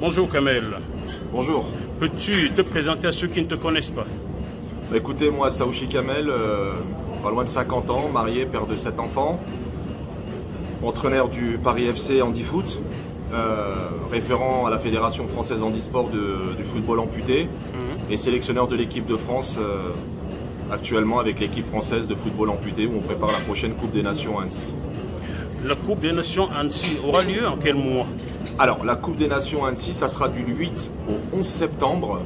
Bonjour Kamel. Bonjour. Peux-tu te présenter à ceux qui ne te connaissent pas? Bah, écoutez, moi, Saouchi Kamel, euh, pas loin de 50 ans, marié, père de 7 enfants, entraîneur du Paris FC Handifoot, euh, référent à la Fédération française handisport de, du football amputé et sélectionneur de l'équipe de France euh, actuellement avec l'équipe française de football amputé où on prépare la prochaine Coupe des Nations à Annecy. La Coupe des Nations à Annecy aura lieu en quel mois? Alors, la Coupe des Nations à Annecy, ça sera du 8 au 11 septembre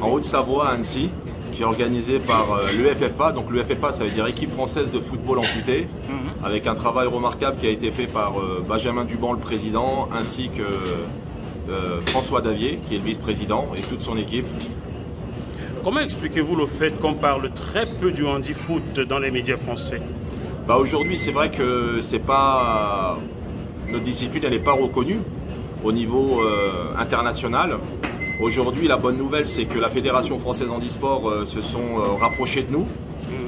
en Haute-Savoie à Annecy, qui est organisée par euh, l'UFFA. Donc l'UFFA, ça veut dire Équipe française de football amputé, avec un travail remarquable qui a été fait par euh, Benjamin Duban, le président, ainsi que euh, François Davier, qui est le vice-président, et toute son équipe. Comment expliquez-vous le fait qu'on parle très peu du handi-foot dans les médias français? Bah, Aujourd'hui, c'est vrai que c'est pas notre discipline, elle n'est pas reconnue au niveau euh, international. Aujourd'hui, la bonne nouvelle, c'est que la Fédération française handisport euh, se sont euh, rapprochés de nous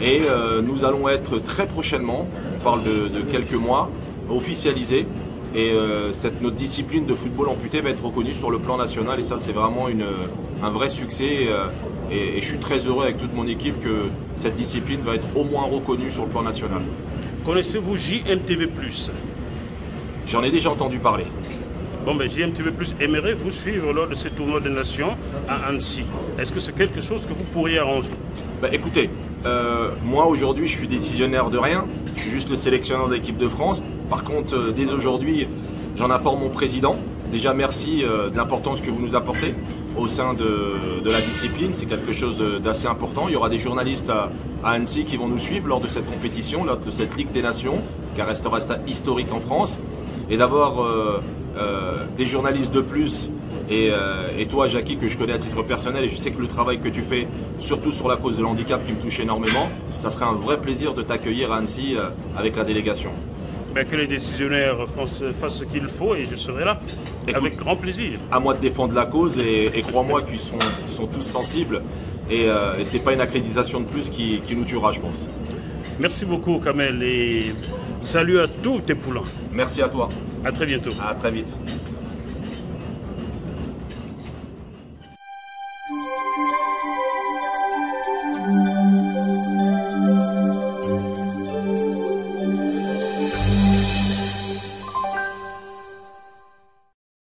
et euh, nous allons être très prochainement, on parle de, de quelques mois, officialisés. Et euh, cette, notre discipline de football amputé va être reconnue sur le plan national et ça c'est vraiment une, un vrai succès euh, et, et je suis très heureux avec toute mon équipe que cette discipline va être au moins reconnue sur le plan national. Connaissez-vous JMTV J'en ai déjà entendu parler. Bon, ben, JMTV aimerait vous suivre lors de ces tournois des nations à Annecy? Est-ce que c'est quelque chose que vous pourriez arranger? Bah, écoutez, euh, moi aujourd'hui je suis décisionnaire de rien, je suis juste le sélectionneur de l'équipe de France. Par contre, euh, dès aujourd'hui, j'en informe mon président. Déjà merci euh, de l'importance que vous nous apportez au sein de, la discipline, c'est quelque chose d'assez important. Il y aura des journalistes à, à Annecy qui vont nous suivre lors de cette compétition, lors de cette Ligue des Nations, qui restera historique en France. Et d'avoir euh, euh, des journalistes de plus et, euh, et toi, Jackie, que je connais à titre personnel, et je sais que le travail que tu fais, surtout sur la cause de l'handicap qui me touche énormément, ça serait un vrai plaisir de t'accueillir à Annecy euh, avec la délégation. ben, Que les décisionnaires fassent, fassent ce qu'il faut et je serai là. Écoute. Avec grand plaisir. À moi de défendre la cause et, et crois-moi qu'ils sont, ils sont tous sensibles et, euh, et c'est pas une accréditation de plus qui, qui nous tuera, je pense. Merci beaucoup, Kamel, et salut à tous tes poulains. Merci à toi. À très bientôt. À très vite.